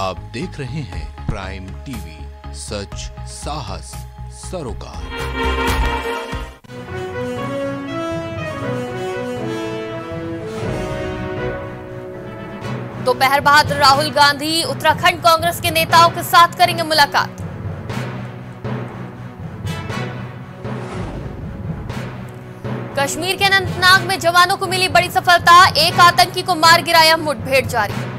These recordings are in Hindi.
आप देख रहे हैं प्राइम टीवी सच, साहस, सरोकार। दोपहर बाद राहुल गांधी उत्तराखंड कांग्रेस के नेताओं के साथ करेंगे मुलाकात। कश्मीर के अनंतनाग में जवानों को मिली बड़ी सफलता, एक आतंकी को मार गिराया मुठभेड़ जारी।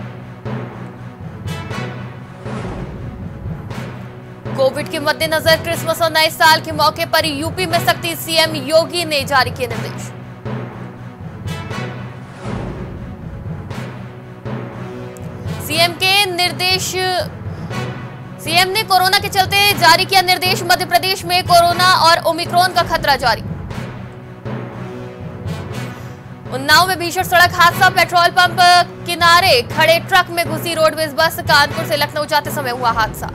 कोविड के मद्देनजर क्रिसमस और नए साल के मौके पर यूपी में सख्ती सीएम योगी ने जारी किए निर्देश। सीएम के निर्देश, सीएम ने कोरोना के चलते जारी किया निर्देश। मध्य प्रदेश में कोरोना और ओमिक्रॉन का खतरा जारी। उन्नाव में भीषण सड़क हादसा। पेट्रोल पंप किनारे खड़े ट्रक में घुसी रोडवेज़ बस कानपुर से लखनऊ जाते समय हुआ हादसा।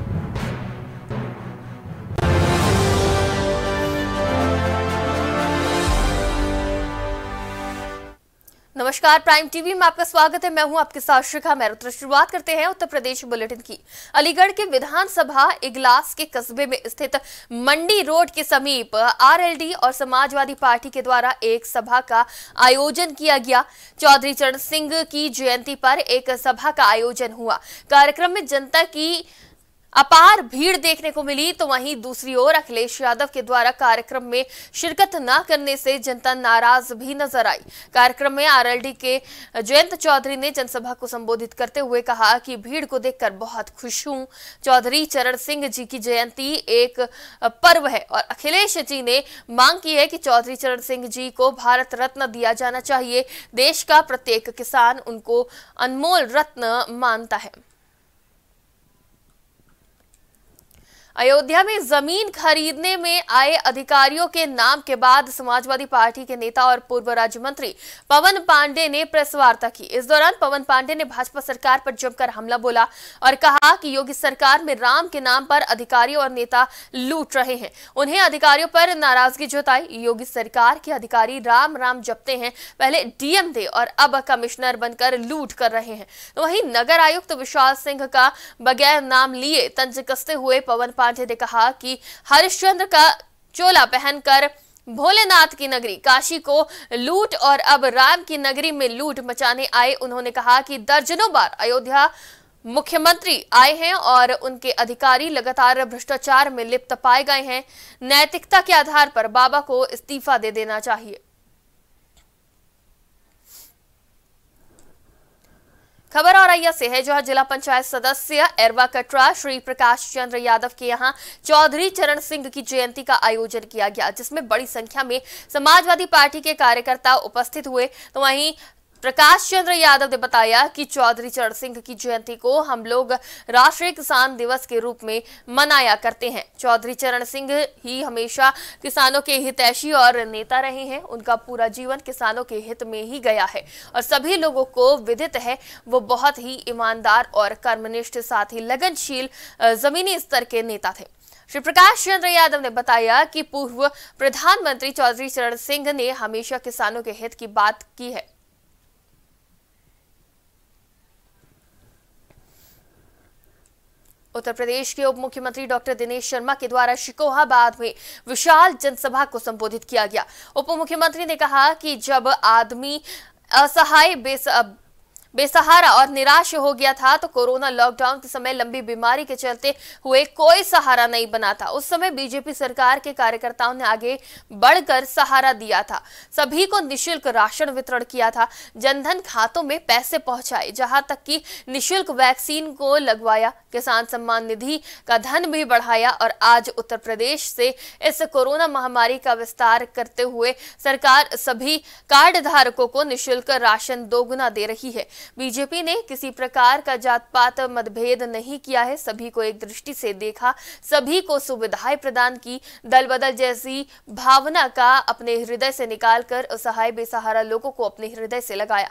नमस्कार, प्राइम टीवी में आपका स्वागत है। मैं हूँ आपके साथ शिखा। मेहरोत्रा शुरुआत करते हैं उत्तर प्रदेश बुलेटिन की। अलीगढ़ के विधानसभा इगलास के कस्बे में स्थित मंडी रोड के समीप आरएलडी और समाजवादी पार्टी के द्वारा एक सभा का आयोजन किया गया। चौधरी चरण सिंह की जयंती पर एक सभा का आयोजन हुआ। कार्यक्रम में जनता की अपार भीड़ देखने को मिली तो वहीं दूसरी ओर अखिलेश यादव के द्वारा कार्यक्रम में शिरकत न करने से जनता नाराज़ भी नज़र आई। कार्यक्रम में आरएलडी के जयंत चौधरी ने जनसभा को संबोधित करते हुए कहा कि भीड़ को देखकर बहुत खुश हूँ। चौधरी चरण सिंह जी की जयंती एक पर्व है और अखिलेश जी ने मांग की है कि चौधरी चरण सिंह जी को भारत रत्न दिया जाना चाहिए। देश का प्रत्येक किसान उनको अनमोल रत्न मानता है। अयोध्या में ज़मीन खरीदने में आए अधिकारियों के नाम के बाद समाजवादी पार्टी के नेता और पूर्व राज्य मंत्री पवन पांडे ने प्रेस वार्ता की। इस दौरान पवन पांडे ने भाजपा सरकार पर जमकर हमला बोला और कहा कि योगी सरकार में राम के नाम पर अधिकारी और नेता लूट रहे हैं। उन्हें अधिकारियों पर नाराज़गी जताई। योगी सरकार के अधिकारी राम राम जपते हैं। पहले डीएम थे और अब कमिश्नर बनकर लूट कर रहे हैं। तो वहीं नगर आयुक्त विशाल सिंह का बगैर नाम लिए तंज कसते हुए पवन पांडे ने कहा कि हरिश्चंद्र का चोला पहनकर भोलेनाथ की नगरी, काशी को लूट और अब राम की नगरी में लूट मचाने आए। उन्होंने कहा कि दर्जनों बार अयोध्या मुख्यमंत्री आए हैं और उनके अधिकारी लगातार भ्रष्टाचार में लिप्त पाए गए हैं। नैतिकता के आधार पर बाबा को इस्तीफा दे देना चाहिए। अय्या से है, जहाँ जिला पंचायत सदस्य एरवा कटरा, श्री प्रकाश चंद्र यादव के यहाँ चौधरी चरण सिंह की जयंती का आयोजन किया गया, जिसमें बड़ी संख्या में समाजवादी पार्टी के कार्यकर्ता उपस्थित हुए। तो वहीं प्रकाश चंद्र यादव ने बताया कि चौधरी चरण सिंह की जयंती को हम लोग राष्ट्रीय किसान दिवस के रूप में मनाया करते हैं। चौधरी चरण सिंह ही हमेशा किसानों के हितैषी और नेता रहे हैं। उनका पूरा जीवन किसानों के हित में ही गया है और सभी लोगों को विदित है, वो बहुत ही ईमानदार और कर्मनिष्ठ, साथ ही लगनशील जमीनी स्तर के नेता थे। श्री प्रकाश चंद्र यादव ने बताया कि पूर्व प्रधानमंत्री चौधरी चरण सिंह ने हमेशा किसानों के हित की बात की है। उत्तर प्रदेश के उप मुख्यमंत्री डॉक्टर दिनेश शर्मा के द्वारा शिकोहाबाद में विशाल जनसभा को संबोधित किया गया। उप मुख्यमंत्री ने कहा कि जब आदमी असहाय, बेस बेसहारा और निराश हो गया था तो कोरोना लॉकडाउन के समय लंबी बीमारी के चलते हुए कोई सहारा नहीं बना था। उस समय बीजेपी सरकार के कार्यकर्ताओं ने आगे बढ़कर सहारा दिया था। सभी को निशुल्क राशन वितरण किया था। जनधन खातों में पैसे पहुँचाए, जहाँ तक कि निशुल्क वैक्सीन को लगवाया। किसान सम्मान निधि का धन भी बढ़ाया और आज उत्तर प्रदेश से इस कोरोना महामारी का विस्तार करते हुए सरकार सभी कार्ड धारकों को निशुल्क राशन दोगुना दे रही है। बीजेपी ने किसी प्रकार का जात पात मतभेद नहीं किया है। सभी को एक दृष्टि से देखा। सभी को सुविधाएँ प्रदान की। दल बदल जैसी भावना का अपने हृदय से निकालकर असहाय, बेसहारा लोगों को अपने हृदय से लगाया।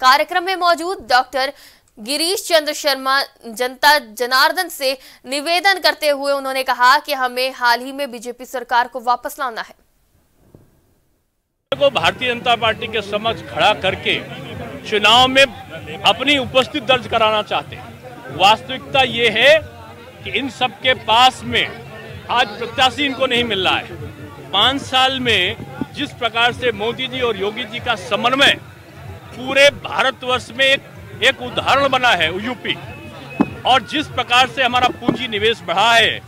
कार्यक्रम में मौजूद डॉक्टर गिरीश चंद्र शर्मा, जनता जनार्दन से निवेदन करते हुए उन्होंने कहा कि हमें हाल ही में बीजेपी सरकार को वापस लाना है। को भारतीय जनता पार्टी के समक्ष खड़ा करके चुनाव में अपनी उपस्थिति दर्ज कराना चाहते हैं। वास्तविकता ये है कि इन सब के पास में आज प्रत्याशी इनको नहीं मिल रहा है। पाँच साल में जिस प्रकार से मोदी जी और योगी जी का समन्वय पूरे भारतवर्ष में एक एक उदाहरण बना है यूपी और जिस प्रकार से हमारा पूंजी निवेश बढ़ा है,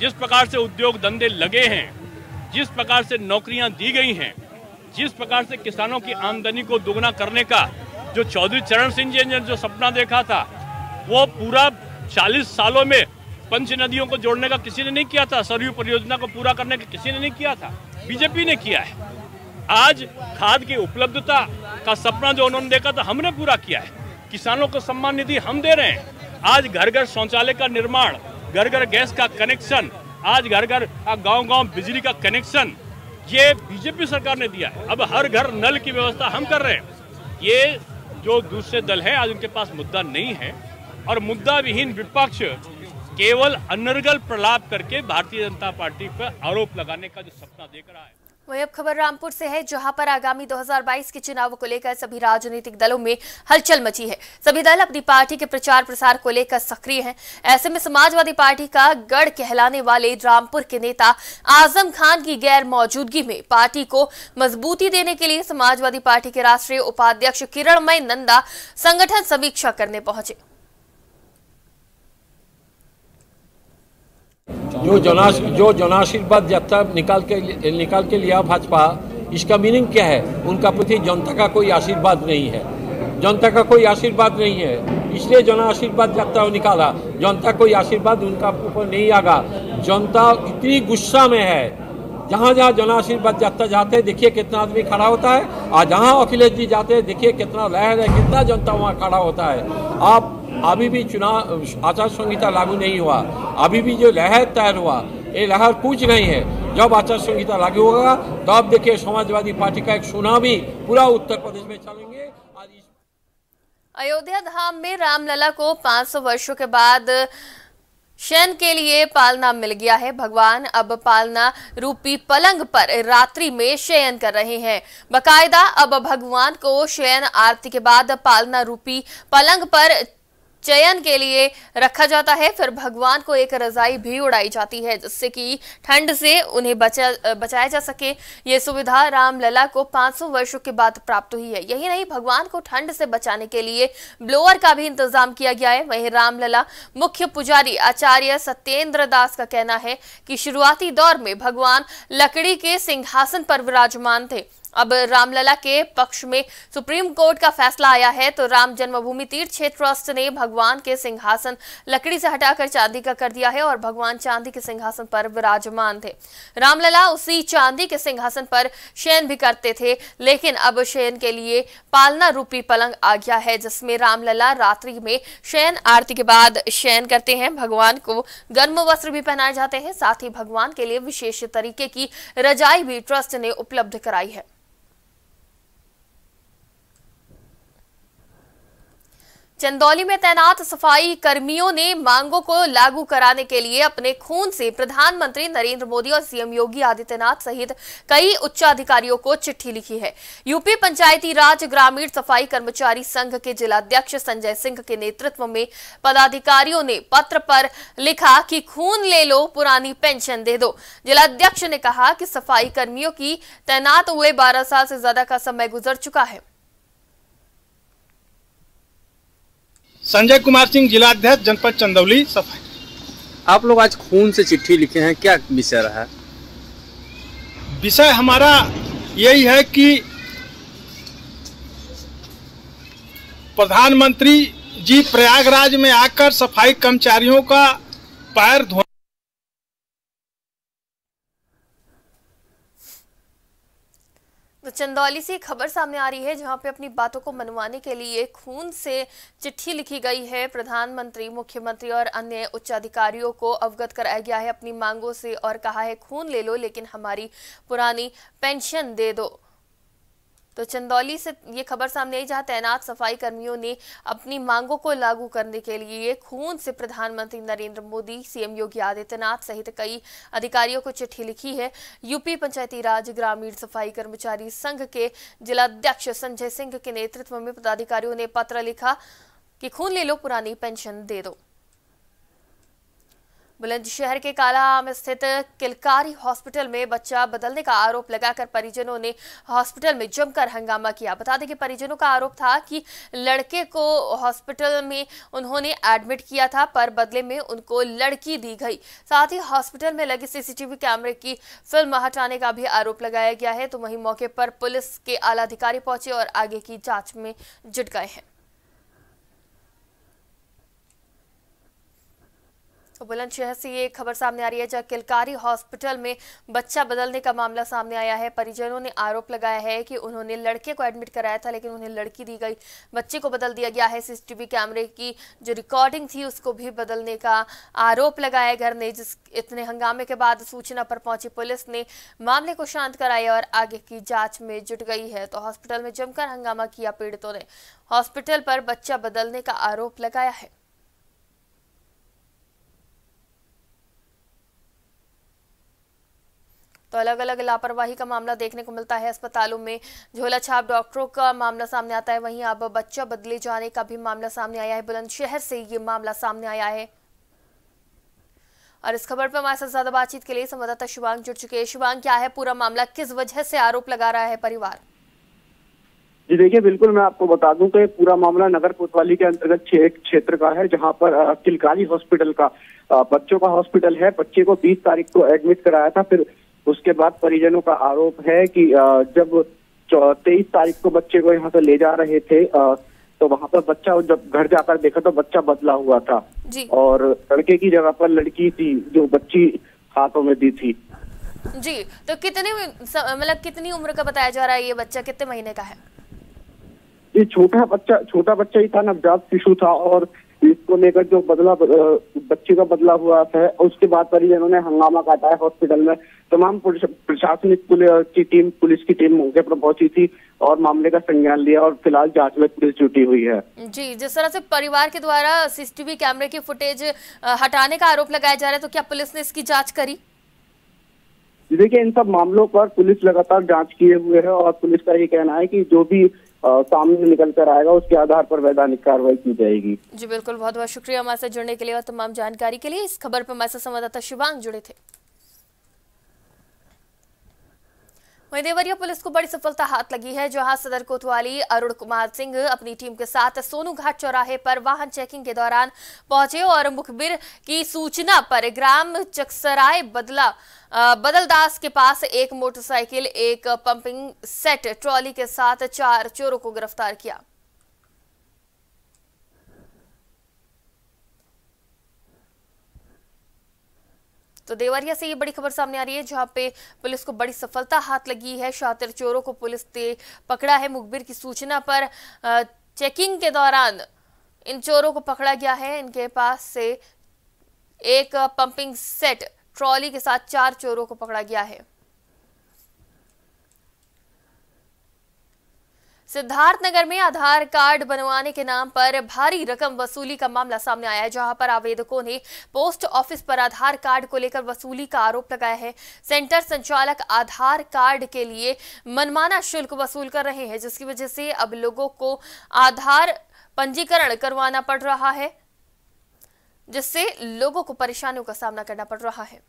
जिस प्रकार से उद्योग धंधे लगे हैं, जिस प्रकार से नौकरियाँ दी गई हैं, जिस प्रकार से किसानों की आमदनी को दोगुना करने का जो चौधरी चरण सिंह जी ने जो सपना देखा था, वो पूरा 40 सालों में पंच नदियों को जोड़ने का किसी ने नहीं किया था, सरयू परियोजना को पूरा करने का किसी ने नहीं किया था, बीजेपी ने किया है। आज खाद की उपलब्धता का सपना जो उन्होंने देखा था, हमने पूरा किया है। किसानों को सम्मान निधि हम दे रहे हैं। आज घर घर शौचालय का निर्माण घर घर गैस का कनेक्शन, आज घर घर गाँव गाँव बिजली का कनेक्शन, ये बीजेपी सरकार ने दिया है। अब हर घर नल की व्यवस्था हम कर रहे हैं। ये जो दूसरे दल है, आज उनके पास मुद्दा नहीं है। और मुद्दा विहीन विपक्ष केवल अनर्गल प्रलाप करके भारतीय जनता पार्टी पर आरोप लगाने का जो सपना देख रहा है। वही अब खबर रामपुर से है, जहाँ पर आगामी 2022 के चुनाव को लेकर सभी राजनीतिक दलों में हलचल मची है। सभी दल अपनी पार्टी के प्रचार प्रसार को लेकर सक्रिय हैं। ऐसे में समाजवादी पार्टी का गढ़ कहलाने वाले रामपुर के नेता आज़म खान की गैर मौजूदगी में पार्टी को मजबूती देने के लिए समाजवादी पार्टी के राष्ट्रीय उपाध्यक्ष किरणमय नंदा संगठन समीक्षा करने पहुँचे। जो जनाश, जो जनाशीर्वाद यात्रा निकाल के निकाल के लिया भाजपा, इसका मीनिंग क्या है? उनका प्रति जनता का कोई आशीर्वाद नहीं है। जनता का कोई आशीर्वाद नहीं है। इसलिए जन आशीर्वाद यात्रा निकाला। जनता कोई आशीर्वाद उनका ऊपर नहीं आगा। जनता इतनी गुस्सा में है। जहाँ जहाँ जन आशीर्वाद यात्रा जाते हैं, देखिए कितना आदमी खड़ा होता है। और जहाँ अखिलेश जी जाते हैं, देखिए कितना लहर है, कितना जनता वहाँ खड़ा होता है। आप अभी भी चुनाव, आचार संहिता लागू नहीं हुआ। अभी भी जो लहर तैयार हुआ, ये लहर कुछ नहीं है। जब आचार संहिता लागू होगा तो अब देखिए समाजवादी पार्टी का एक सुनामी पूरा उत्तर प्रदेश में चलेंगे। अयोध्या धाम में रामलला को 500 वर्षों के बाद शयन के लिए पालना मिल गया है। भगवान अब पालना रूपी पलंग पर रात्रि में शयन कर रहे हैं। बकायदा अब भगवान को शयन आरती के बाद पालना रूपी पलंग पर चयन के लिए रखा जाता है। फिर भगवान को एक रजाई भी उड़ाई जाती है, जिससे कि ठंड से उन्हें बचा, बचाया जा सके। ये सुविधा रामलला को 500 वर्षों के बाद प्राप्त हुई है। यही नहीं, भगवान को ठंड से बचाने के लिए ब्लोअर का भी इंतज़ाम किया गया है। वहीं रामलला मुख्य पुजारी आचार्य सत्येंद्र दास का कहना है कि शुरुआती दौर में भगवान लकड़ी के सिंहासन पर विराजमान थे। अब रामलला के पक्ष में सुप्रीम कोर्ट का फैसला आया है तो राम जन्मभूमि तीर्थ क्षेत्र ट्रस्ट ने भगवान के सिंहासन लकड़ी से हटाकर चांदी का कर दिया है और भगवान चांदी के सिंहासन पर विराजमान थे। रामलला उसी चांदी के सिंहासन पर शयन भी करते थे, लेकिन अब शयन के लिए पालना रूपी पलंग आ गया है, जिसमें रामलला रात्रि में शयन आरती के बाद शयन करते हैं। भगवान को गर्म वस्त्र भी पहनाए जाते हैं, साथ ही भगवान के लिए विशेष तरीके की रजाई भी ट्रस्ट ने उपलब्ध कराई है। चंदौली में तैनात सफ़ाई कर्मियों ने मांगों को लागू कराने के लिए अपने खून से प्रधानमंत्री नरेंद्र मोदी और सीएम योगी आदित्यनाथ सहित कई उच्चाधिकारियों को चिट्ठी लिखी है। यूपी पंचायती राज ग्रामीण सफ़ाई कर्मचारी संघ के जिलाध्यक्ष संजय सिंह के नेतृत्व में पदाधिकारियों ने पत्र पर लिखा कि खून ले लो, पुरानी पेंशन दे दो। जिलाध्यक्ष ने कहा कि सफ़ाई कर्मियों की तैनात हुए बारह साल से ज़्यादा का समय गुजर चुका है। संजय कुमार सिंह जिलाध्यक्ष जनपद चंदौली सफ़ाई। आप लोग आज खून से चिट्ठी लिखे हैं क्या विषय रहा विषय हमारा यही है कि प्रधानमंत्री जी प्रयागराज में आकर सफ़ाई कर्मचारियों का पैर धो तो चंदौली से खबर सामने आ रही है जहाँ पे अपनी बातों को मनवाने के लिए खून से चिट्ठी लिखी गई है। प्रधानमंत्री, मुख्यमंत्री और अन्य उच्च अधिकारियों को अवगत कराया गया है। अपनी मांगों से और कहा है, खून ले लो, लेकिन हमारी पुरानी पेंशन दे दो। तो चंदौली से ये खबर सामने आई जहाँ तैनात सफ़ाई कर्मियों ने अपनी मांगों को लागू करने के लिए खून से प्रधानमंत्री नरेंद्र मोदी, सीएम योगी आदित्यनाथ सहित कई अधिकारियों को चिट्ठी लिखी है। यूपी पंचायती राज ग्रामीण सफ़ाई कर्मचारी संघ के जिलाध्यक्ष संजय सिंह के नेतृत्व में पदाधिकारियों ने पत्र लिखा कि खून ले लो, पुरानी पेंशन दे दो। बुलंदशहर के कालाआम स्थित किलकारी हॉस्पिटल में बच्चा बदलने का आरोप लगाकर परिजनों ने हॉस्पिटल में जमकर हंगामा किया। बता दें कि परिजनों का आरोप था कि लड़के को हॉस्पिटल में उन्होंने एडमिट किया था, पर बदले में उनको लड़की दी गई। साथ ही हॉस्पिटल में लगे सीसीटीवी कैमरे की फ़िल्म हटाने का भी आरोप लगाया गया है। तो वहीं मौके पर पुलिस के आला अधिकारी पहुँचे और आगे की जाँच में जुट गए हैं। बुलंदशहर से ये खबर सामने आ रही है, जहाँ किलकारी हॉस्पिटल में बच्चा बदलने का मामला सामने आया है। परिजनों ने आरोप लगाया है कि उन्होंने लड़के को एडमिट कराया था, लेकिन उन्हें लड़की दी गई। बच्चे को बदल दिया गया है। सीसीटीवी कैमरे की जो रिकॉर्डिंग थी, उसको भी बदलने का आरोप लगाया। घर ने जिस इतने हंगामे के बाद सूचना पर पहुँची, पुलिस ने मामले को शांत कराया और आगे की जाँच में जुट गई है। तो हॉस्पिटल में जमकर हंगामा किया पीड़ितों ने। हॉस्पिटल पर बच्चा बदलने का आरोप लगाया है। तो अलग अलग लापरवाही का मामला देखने को मिलता है अस्पतालों में। झोला छाप डॉक्टरों का मामला सामने आता है। वहीं अब बच्चा बदले जाने का भी मामला सामने आया है। बुलंदशहर से ये मामला सामने आया है। और इस खबर पर हमारे साथ ज़्यादा बातचीत के लिए संवाददाता शिवांग जुड़ चुके हैं। शिवांग, क्या है पूरा मामला? किस वजह से आरोप लगा रहा है परिवार? जी, देखिए, बिल्कुल मैं आपको बता दूँ कि पूरा मामला नगर कोतवाली के अंतर्गत क्षेत्र का है, जहाँ पर किलकारी हॉस्पिटल का बच्चों का हॉस्पिटल है। बच्चे को 20 तारीख को एडमिट कराया था। फिर उसके बाद परिजनों का आरोप है कि जब तेईस तारीख को बच्चे को यहाँ से ले जा रहे थे तो वहाँ पर बच्चा जब घर जाकर देखा तो बच्चा बदला हुआ था। और लड़के की जगह पर लड़की थी जो बच्ची हाथों में दी थी। जी तो कितने मतलब कितनी उम्र का बताया जा रहा है ये बच्चा? कितने महीने का है? ये छोटा बच्चा छोटा बच्चा ही था नवजात शिशु था और इसको लेकर जो बदला बच्चे का बदला हुआ है उसके बाद परिजनों ने हंगामा काटा है हॉस्पिटल में। तमाम प्रशासनिक की टीम पुलिस की टीम मौके पर पहुँची थी और मामले का संज्ञान लिया और फ़िलहाल जाँच में पुलिस जुटी हुई है। जी जिस तरह से परिवार के द्वारा सीसीटीवी कैमरे की फुटेज हटाने का आरोप लगाया जा रहा है तो क्या पुलिस ने इसकी जाँच करी? देखिए इन सब मामलों पर पुलिस लगातार जाँच किए हुए है और पुलिस का ये कहना है कि जो भी सामने निकल कर आएगा उसके आधार पर वैधानिक कार्रवाई की जाएगी। जी बिल्कुल बहुत बहुत शुक्रिया हमारे साथ जुड़ने के लिए और तमाम जानकारी के लिए। इस खबर पर हमारे संवाददाता शिवांग जुड़े थे। वहीं देवरिया पुलिस को बड़ी सफलता हाथ लगी है, जहाँ सदर कोतवाली अरुण कुमार सिंह अपनी टीम के साथ सोनू घाट चौराहे पर वाहन चेकिंग के दौरान पहुँचे और मुखबिर की सूचना पर ग्राम चकसराय बदला बदलदास के पास एक मोटरसाइकिल, एक पंपिंग सेट, ट्रॉली के साथ चार चोरों को गिरफ़्तार किया। तो देवरिया से ये बड़ी खबर सामने आ रही है, जहाँ पे पुलिस को बड़ी सफलता हाथ लगी है। शातिर चोरों को पुलिस ने पकड़ा है मुखबिर की सूचना पर। चेकिंग के दौरान इन चोरों को पकड़ा गया है। इनके पास से एक पंपिंग सेट ट्रॉली के साथ चार चोरों को पकड़ा गया है। सिद्धार्थनगर में आधार कार्ड बनवाने के नाम पर भारी रकम वसूली का मामला सामने आया है, जहाँ पर आवेदकों ने पोस्ट ऑफ़िस पर आधार कार्ड को लेकर वसूली का आरोप लगाया है। सेंटर संचालक आधार कार्ड के लिए मनमाना शुल्क वसूल कर रहे हैं, जिसकी वजह से अब लोगों को आधार पंजीकरण करवाना पड़ रहा है, जिससे लोगों को परेशानियों का सामना करना पड़ रहा है।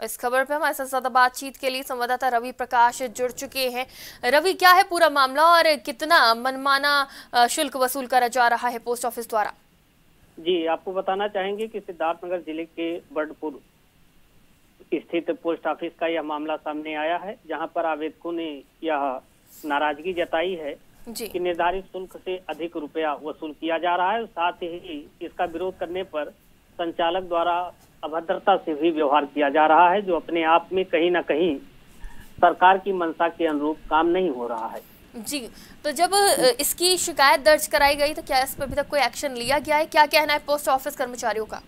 इस खबर पर हमारे साथ ज़्यादा बातचीत के लिए संवाददाता रवि प्रकाश जुड़ चुके हैं रवि क्या है पूरा मामला और कितना मनमाना शुल्क वसूल करा जा रहा है पोस्ट ऑफ़िस द्वारा जी आपको बताना चाहेंगे कि सिद्धार्थनगर ज़िले के बर्डपुर स्थित पोस्ट ऑफ़िस का यह मामला सामने आया है जहाँ पर आवेदकों ने यह नाराज़गी जताई है जी। कि निर्धारित शुल्क से अधिक रुपया वसूल किया जा रहा है साथ ही इसका विरोध करने पर संचालक द्वारा अभद्रता से भी व्यवहार किया जा रहा है जो अपने आप में कहीं ना कहीं सरकार की मंशा के अनुरूप काम नहीं हो रहा है। जी तो जब इसकी शिकायत दर्ज कराई गई तो क्या इस पर अभी तक कोई एक्शन लिया गया है? क्या कहना है पोस्ट ऑफ़िस कर्मचारियों का?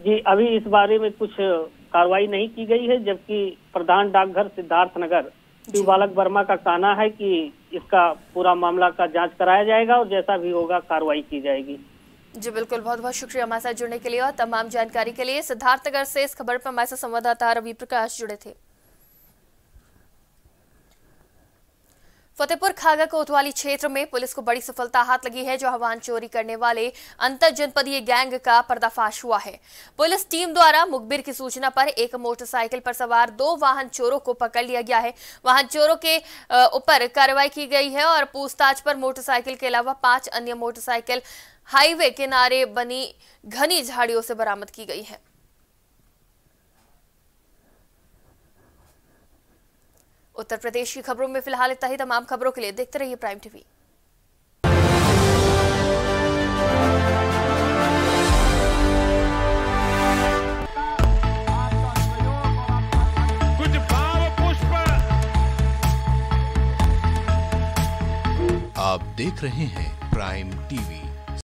जी अभी इस बारे में कुछ कार्रवाई नहीं की गई है जबकि प्रधान डाकघर सिद्धार्थ नगर शिव बालक वर्मा का कहना है कि इसका पूरा मामला का जाँच कराया जाएगा और जैसा भी होगा कार्रवाई की जाएगी। जी बिल्कुल बहुत बहुत शुक्रिया हमारे साथ जुड़ने के लिए और तमाम जानकारी के लिए। सिद्धार्थनगर से इस खबर पर हमारे साथ संवाददाता रवि प्रकाश जुड़े थे। फतेहपुर खागा कोतवाली क्षेत्र में पुलिस को बड़ी सफलता हाथ लगी है, जो वाहन चोरी करने वाले अंतर जनपदीय गैंग का पर्दाफाश हुआ है। पुलिस टीम द्वारा मुखबिर की सूचना पर एक मोटरसाइकिल पर सवार दो वाहन चोरों को पकड़ लिया गया है। वाहन चोरों के ऊपर कार्रवाई की गई है और पूछताछ पर मोटरसाइकिल के अलावा पाँच अन्य मोटरसाइकिल हाईवे किनारे बनी घनी झाड़ियों से बरामद की गई है। उत्तर प्रदेश की खबरों में फ़िलहाल इतना ही। तमाम खबरों के लिए देखते रहिए प्राइम टीवी। कुछ भाव पुष्प। आप देख रहे हैं प्राइम टीवी।